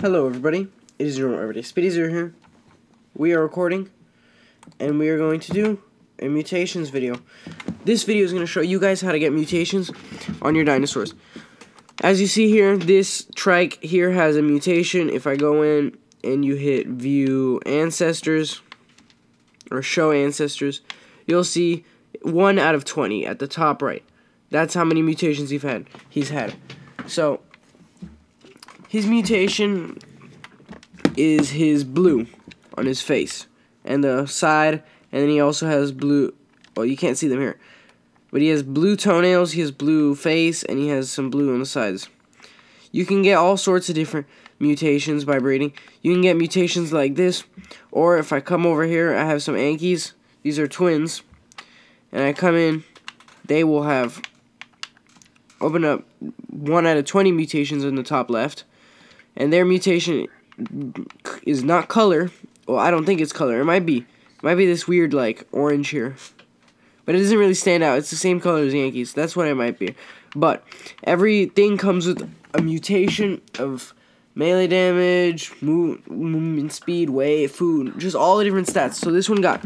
Hello everybody, it is your everyday Speedy Zero here. We are recording, and we are going to do a mutations video. This video is going to show you guys how to get mutations on your dinosaurs. As you see here, this trike here has a mutation. If I go in and you hit view ancestors, or show ancestors, you'll see 1 out of 20 at the top right. That's how many mutations he's had. He's had. So, his mutation is his blue on his face and the side, and then he also has blue. Well, you can't see them here, but he has blue toenails, he has blue face, and he has some blue on the sides. You can get all sorts of different mutations by breeding. You can get mutations like this, or if I come over here, I have some Ankies. These are twins, and I come in, they will have open up one out of 20 mutations in the top left and their mutation is not color. Well, I don't think it's color. It might be. It might be this weird, like, orange here. But it doesn't really stand out. It's the same color as Yankees. That's what it might be. But everything comes with a mutation of melee damage, move, movement speed, weight, food, just all the different stats. So this one got,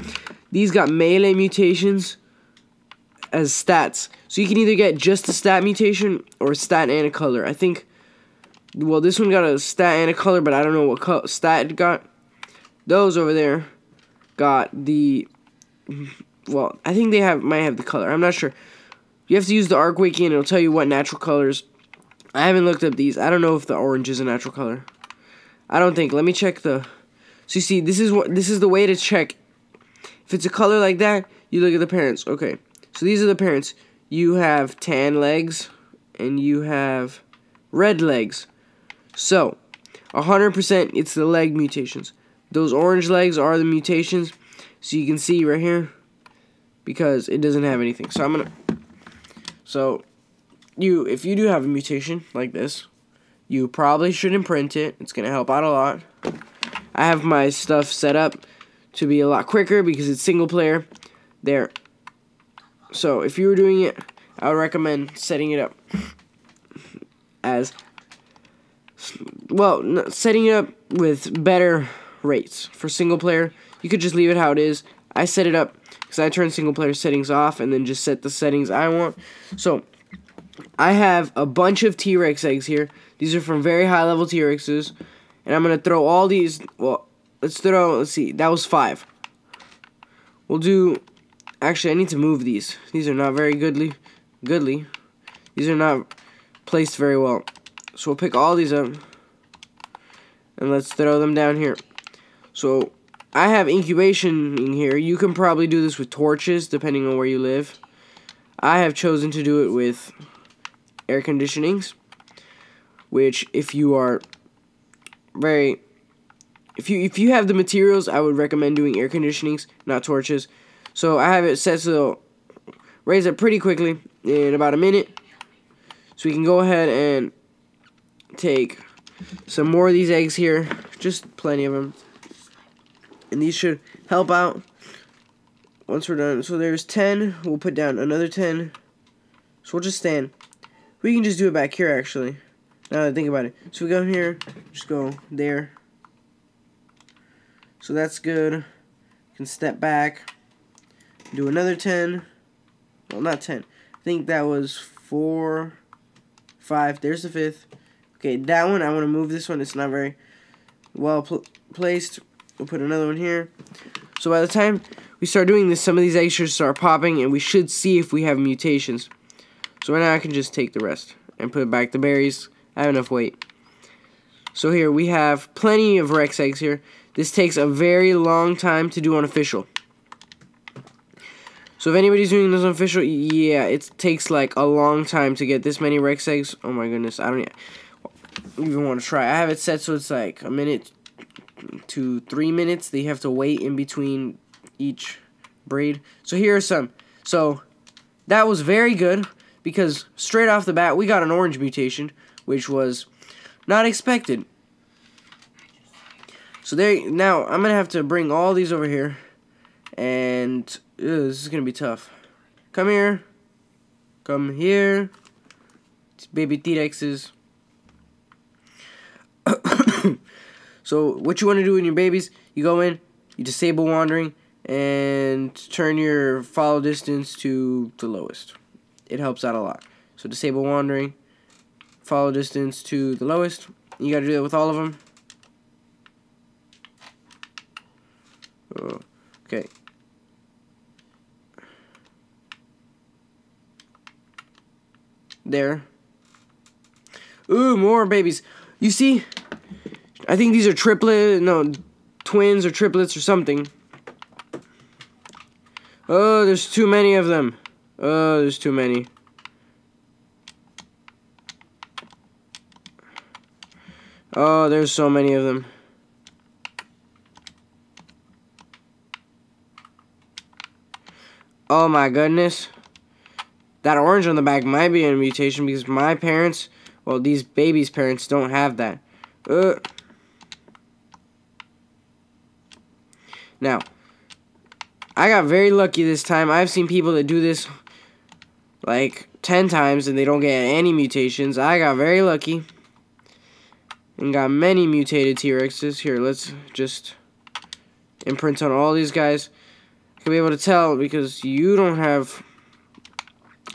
these got melee mutations as stats. So you can either get just a stat mutation or a stat and a color. I think well, this one got a stat and a color, but I don't know what stat it got. Those over there got the. Well, I think they have might have the color. I'm not sure. You have to use the Ark Wiki, and it'll tell you what natural colors. I haven't looked up these. I don't know if the orange is a natural color. I don't think. Let me check the. So you see, this is what this is the way to check. If it's a color like that, you look at the parents. Okay, so these are the parents. You have tan legs, and you have red legs. So, 100% it's the leg mutations. Those orange legs are the mutations. So you can see right here. Because it doesn't have anything. So I'm going to... So, you if you do have a mutation like this, you probably should imprint it. It's going to help out a lot. I have my stuff set up to be a lot quicker because it's single player. There. So, if you were doing it, I would recommend setting it up as well, setting it up with better rates for single player. You could just leave it how it is. I set it up because I turn single player settings off and then just set the settings I want. So, I have a bunch of T-Rex eggs here. These are from very high level T-Rexes. And I'm going to throw all these, well, let's throw, let's see, that was five. We'll do, actually, I need to move these. These are not very goodly, goodly. These are not placed very well. So we'll pick all these up. And let's throw them down here. So I have incubation in here. You can probably do this with torches, depending on where you live. I have chosen to do it with air conditionings. Which, if you are very... If you, if you have the materials, I would recommend doing air conditionings, not torches. So I have it set so raise it pretty quickly in about a minute. So we can go ahead and take some more of these eggs here. Just plenty of them. And these should help out once we're done. So there's 10. We'll put down another 10. So we'll just stand. We can just do it back here, actually. Now that I think about it. So we go here. Just go there. So that's good. Can step back. Do another 10. Well, not 10. I think that was 4, 5. There's the fifth. Okay, that one, I want to move this one. It's not very well pl placed. We'll put another one here. So by the time we start doing this, some of these eggs should start popping, and we should see if we have mutations. So right now I can just take the rest and put back the berries. I have enough weight. So here, we have plenty of Rex eggs here. This takes a very long time to do on official. So if anybody's doing this on official, yeah, it takes like a long time to get this many Rex eggs. Oh my goodness, I don't even want to try. I have it set so it's like a minute to three minutes. They have to wait in between each braid. So here are some. So that was very good because straight off the bat we got an orange mutation, which was not expected. So there. Now I'm gonna have to bring all these over here, and ew, this is gonna be tough. Come here. Come here. It's baby T-Rexes. so what you want to do in your babies, you go in, you disable wandering, and turn your follow distance to the lowest. It helps out a lot. So disable wandering, follow distance to the lowest. You got to do that with all of them. Oh, okay. There. Ooh, more babies. You see? I think these are triplet, no, twins or triplets or something. Oh, there's too many of them. Oh, there's too many. Oh, there's so many of them. Oh my goodness. That orange on the back might be a mutation because my parents, well, these babies' parents don't have that. Uh. Now, I got very lucky this time. I've seen people that do this like 10 times and they don't get any mutations. I got very lucky and got many mutated T-Rexes. Here, let's just imprint on all these guys. You'll be able to tell because you don't have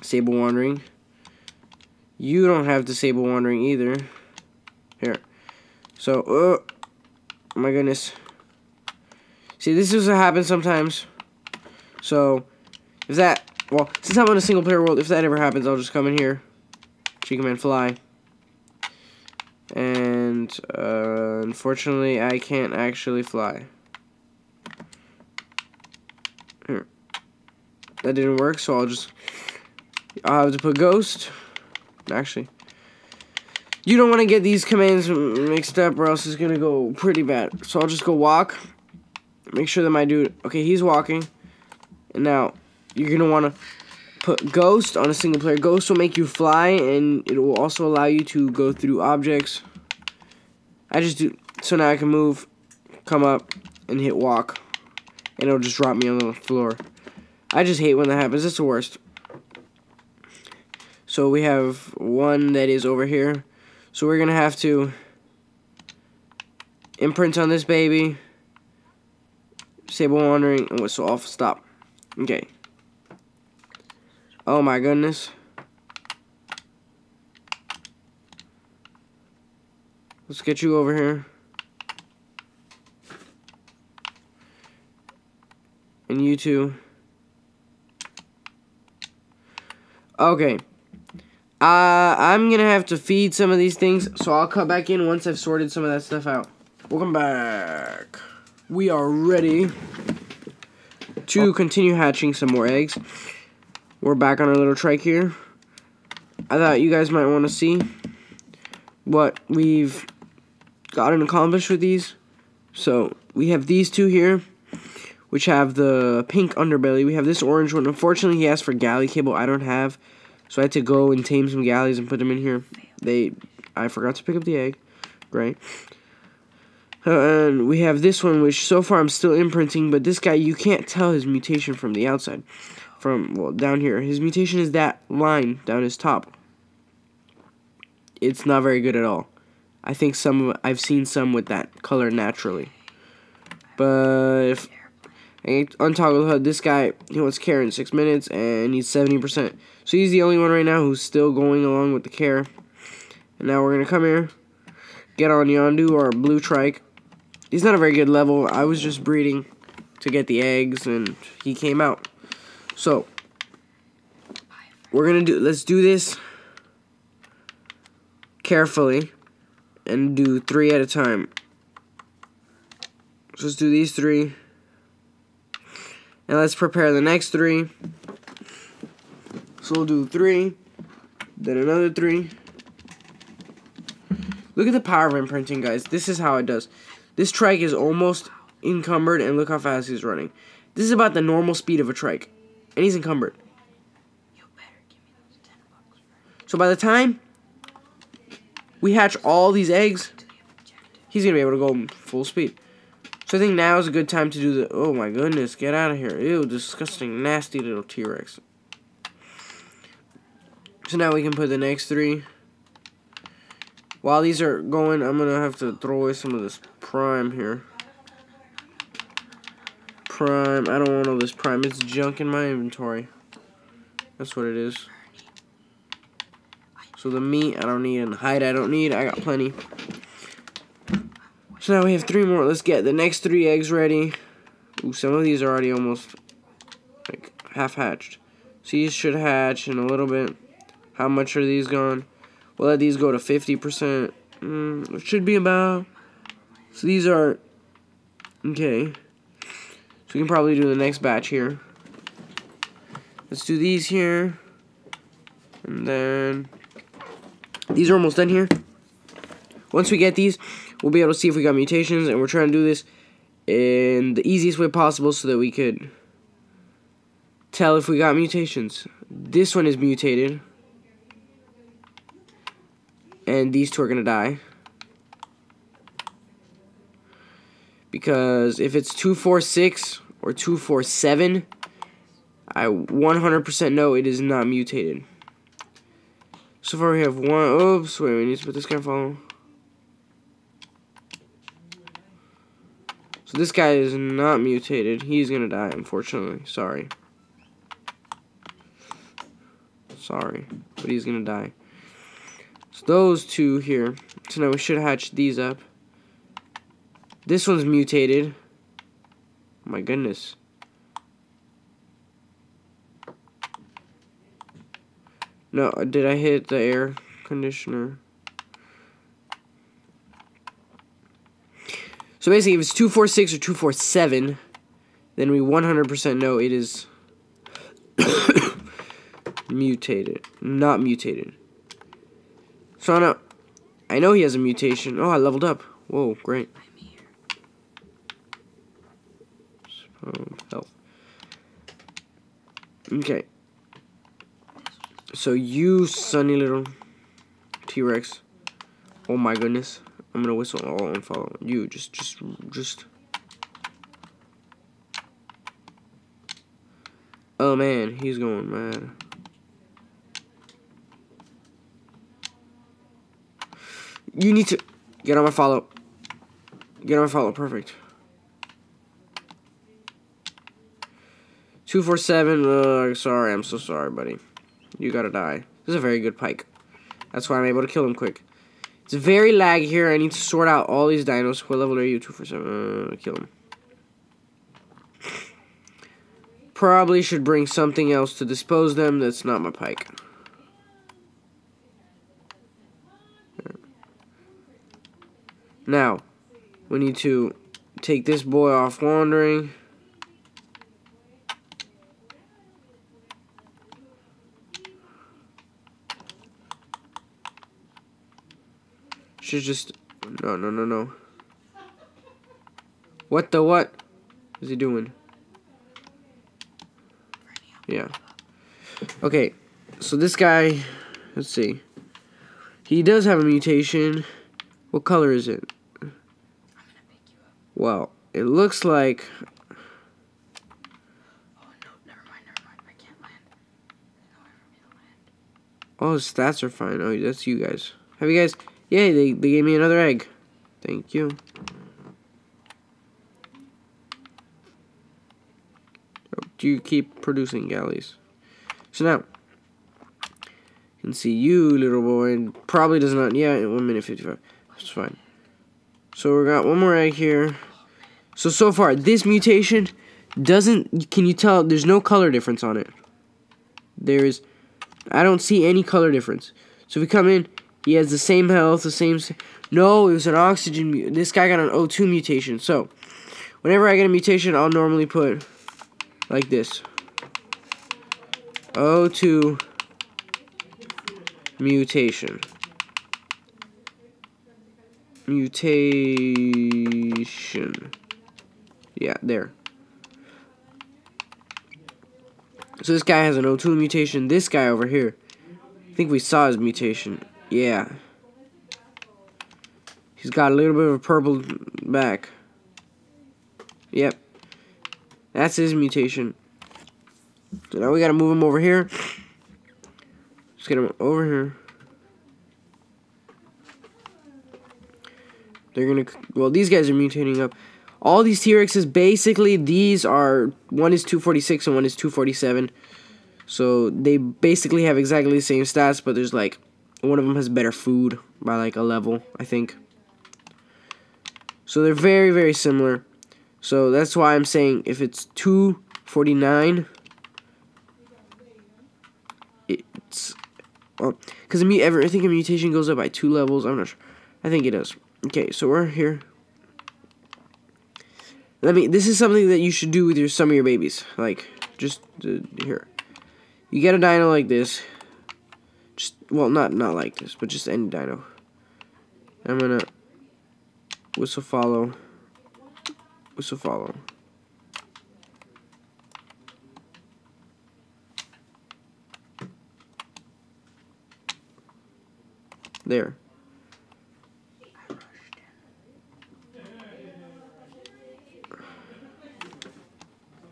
Sable Wandering. You don't have Disable Wandering either. Here. So, oh, my goodness. See, this is what happens sometimes. So, if that, well, since I'm on a single player world, if that ever happens, I'll just come in here. Chica Man Fly. And, uh, unfortunately, I can't actually fly. Here. That didn't work, so I'll just... I'll have to put Ghost. Actually. You don't want to get these commands mixed up or else it's going to go pretty bad. So I'll just go walk. Make sure that my dude... Okay, he's walking. And now, you're going to want to put Ghost on a single player. Ghost will make you fly, and it will also allow you to go through objects. I just do... So now I can move, come up, and hit walk and it'll just drop me on the floor. I just hate when that happens. It's the worst. So we have one that is over here. So we're going to have to imprint on this baby. Sable wandering oh, and whistle off. Stop. Okay. Oh my goodness. Let's get you over here. and you two. Okay. Uh, I'm gonna have to feed some of these things, so I'll cut back in once I've sorted some of that stuff out. Welcome back. We are ready to continue hatching some more eggs. We're back on our little trike here. I thought you guys might want to see what we've gotten accomplished with these. So, we have these two here which have the pink underbelly. We have this orange one. Unfortunately, he asked for galley kibble. I don't have, so I had to go and tame some galleys and put them in here. They, I forgot to pick up the egg. Great. And we have this one, which so far I'm still imprinting, but this guy, you can't tell his mutation from the outside. From, well, down here. His mutation is that line down his top. It's not very good at all. I think some, I've seen some with that color naturally. But if and untoggle HUD. This guy, he wants care in 6 minutes, and he's 70%. So he's the only one right now who's still going along with the care. And now we're going to come here, get on Yondu, our blue trike. He's not a very good level. I was just breeding to get the eggs, and he came out. So, we're going to do, let's do this carefully, and do three at a time. So let's do these three. And let's prepare the next three. So we'll do three, then another three. Look at the power of imprinting, guys. This is how it does. This trike is almost encumbered, and look how fast he's running. This is about the normal speed of a trike, and he's encumbered. So by the time we hatch all these eggs, he's going to be able to go full speed. So I think now is a good time to do the... Oh my goodness, get out of here. Ew, disgusting, nasty little T-Rex. So now we can put the next three. While these are going, I'm going to have to throw away some of this prime here. Prime. I don't want all this prime. It's junk in my inventory. That's what it is. So the meat I don't need and the hide I don't need. I got plenty. So now we have three more. Let's get the next three eggs ready. Ooh, some of these are already almost like half hatched. So these should hatch in a little bit. How much are these gone? We'll let these go to 50%. Mm, it should be about... So these are... Okay. So we can probably do the next batch here. Let's do these here. And then... These are almost done here. Once we get these, we'll be able to see if we got mutations. And we're trying to do this in the easiest way possible so that we could tell if we got mutations. This one is mutated. And these two are going to die. Because if it's 246 or 247, I 100% know it is not mutated. So far we have one. Oops, wait, we need to put this guy follow. This guy is not mutated. He's gonna die, unfortunately. Sorry. Sorry. But he's gonna die. So those two here. So now we should hatch these up. This one's mutated. My goodness. No, did I hit the air conditioner? So basically, if it's 246 or 247, then we 100% know it is mutated. Not mutated. So I know, I know he has a mutation. Oh, I leveled up. Whoa, great. health. Oh, okay. So you, sunny little T-Rex. Oh my goodness. I'm gonna whistle all and follow you. Just, just, just. Oh man, he's going mad. You need to get on my follow. Get on my follow. Perfect. 247. Uh, sorry, I'm so sorry, buddy. You gotta die. This is a very good pike. That's why I'm able to kill him quick. It's very lag here. I need to sort out all these dinos. What level are you? 247. Uh, kill them. Probably should bring something else to dispose them. That's not my pike. Now, we need to take this boy off wandering. Should just... No, no, no, no. What the what is he doing? Yeah. Okay, so this guy, let's see. He does have a mutation. What color is it? Well, it looks like... Oh, his stats are fine. Oh, that's you guys. Have you guys... Yay, they, they gave me another egg. Thank you. Do you keep producing galleys? So now, you can see you, little boy, probably does not, yeah, 1 minute 55. That's fine. So we got one more egg here. So, so far, this mutation doesn't, can you tell, there's no color difference on it. There's, I don't see any color difference. So if we come in, he has the same health, the same... No, it was an oxygen... This guy got an O2 mutation. So, whenever I get a mutation, I'll normally put like this. O2 mutation. Mutation. Yeah, there. So this guy has an O2 mutation. This guy over here, I think we saw his mutation. Yeah. He's got a little bit of a purple back. Yep. That's his mutation. So now we gotta move him over here. Just get him over here. They're gonna well these guys are mutating up. All these T-Rexes basically these are one is 246 and one is 247. So they basically have exactly the same stats, but there's like one of them has better food by like a level, I think. So they're very very similar. So that's why I'm saying if it's 249 it's well cuz I think a mutation goes up by 2 levels. I'm not sure. I think it does. Okay, so we're here. Let me. This is something that you should do with your some of your babies. Like, just uh, here. You get a dino like this. Well, not not like this, but just any dino. I'm gonna whistle follow. Whistle follow. There.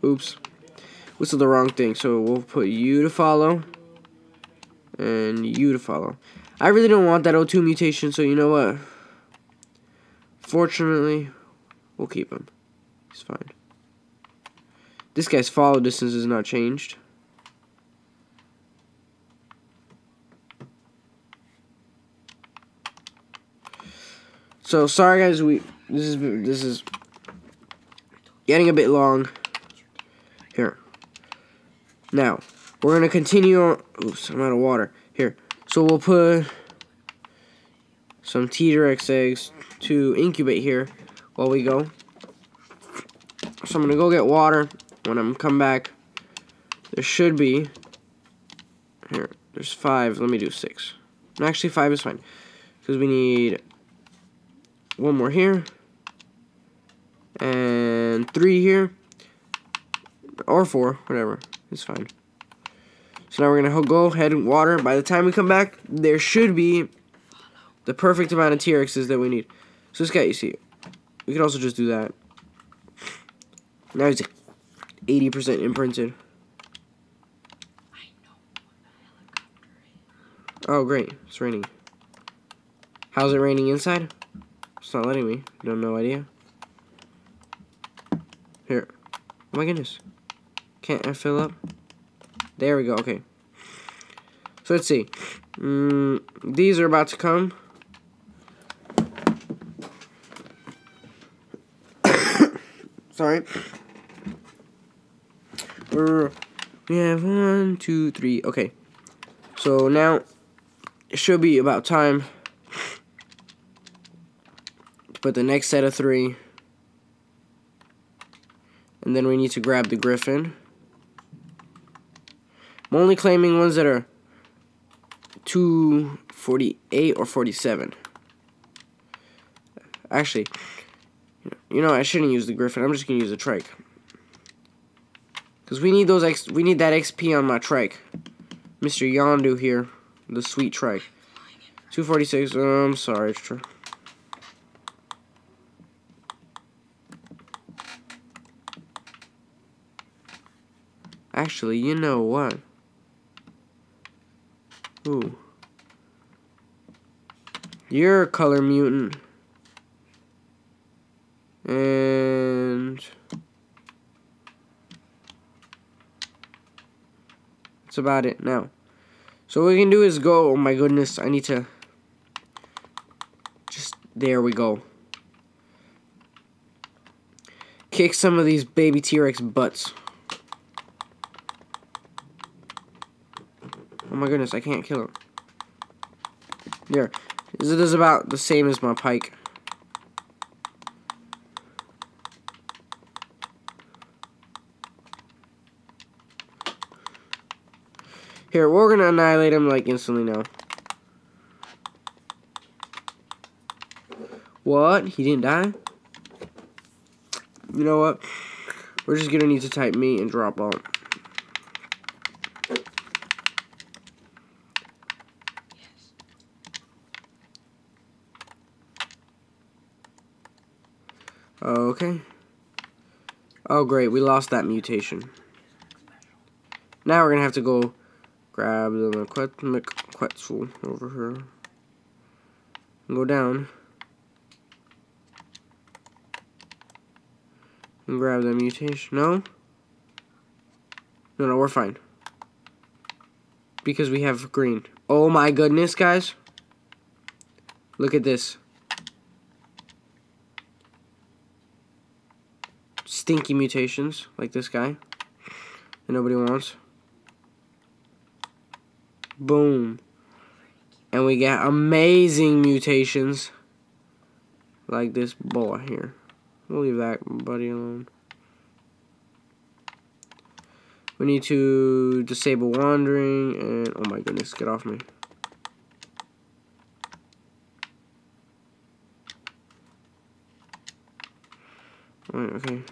Oops. Whistle the wrong thing. So we'll put you to follow. And you to follow. I really don't want that O2 mutation, so you know what? Fortunately, we'll keep him. He's fine. This guy's follow distance is not changed. So sorry guys, we this is this is getting a bit long. Here. Now, we're going to continue on... Oops, I'm out of water. Here. So we'll put some T-Rex eggs to incubate here while we go. So I'm going to go get water. When I'm come back, there should be... Here, there's five. Let me do six. Actually, five is fine. Because we need one more here. And three here or four, whatever. It's fine. So now we're going to go ahead and water. By the time we come back, there should be the perfect amount of T-Rexes that we need. So this guy, you see, we could also just do that. Now he's 80% imprinted. Oh, great. It's raining. How's it raining inside? It's not letting me. You have no idea. Here. Oh my goodness. Can't I fill up? There we go, okay. So let's see. Mm, these are about to come. Sorry. We're, we have one, two, three. Okay. So now it should be about time to put the next set of three. And then we need to grab the griffin. I'm only claiming ones that are 248 or 47. Actually, you know, I shouldn't use the Griffin. I'm just going to use the Trike. Because we need those X we need that XP on my Trike. Mr. Yondu here. The sweet Trike. 246. Oh, I'm um, sorry. Actually, you know what? Ooh. You're a color mutant. And... That's about it now. So what we can do is go, oh my goodness, I need to... Just, there we go. Kick some of these baby T-Rex butts. Oh my goodness, I can't kill him. There. It is about the same as my pike. Here, we're gonna annihilate him like instantly now. What? He didn't die? You know what? We're just gonna need to type me and drop on. Oh, great. We lost that mutation. Now we're going to have to go grab the Quetzal over here. And go down. And grab the mutation. No? No, no, we're fine. Because we have green. Oh my goodness, guys. Look at this. Stinky mutations, like this guy. That nobody wants. Boom. And we get amazing mutations. Like this boy here. We'll leave that buddy alone. We need to disable wandering and oh my goodness, get off me. Alright, okay.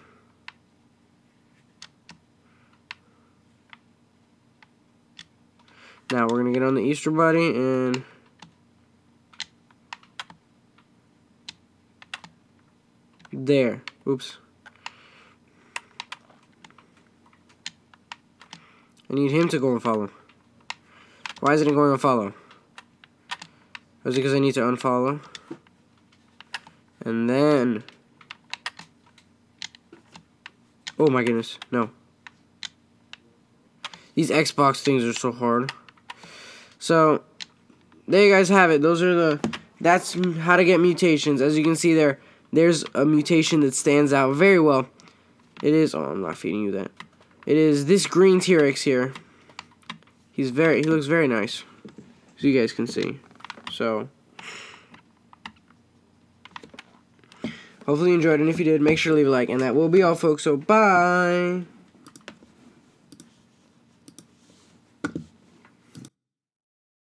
Now we're gonna get on the Easter Bunny and there. Oops. I need him to go and follow. Why isn't he going to follow? Is it because I need to unfollow? And then... Oh my goodness, no. These Xbox things are so hard. So, there you guys have it. Those are the... That's how to get mutations. As you can see there, there's a mutation that stands out very well. It is... Oh, I'm not feeding you that. It is this green T-Rex here. He's very... He looks very nice. So you guys can see. So... Hopefully you enjoyed, and if you did, make sure to leave a like. And that will be all, folks. So, bye!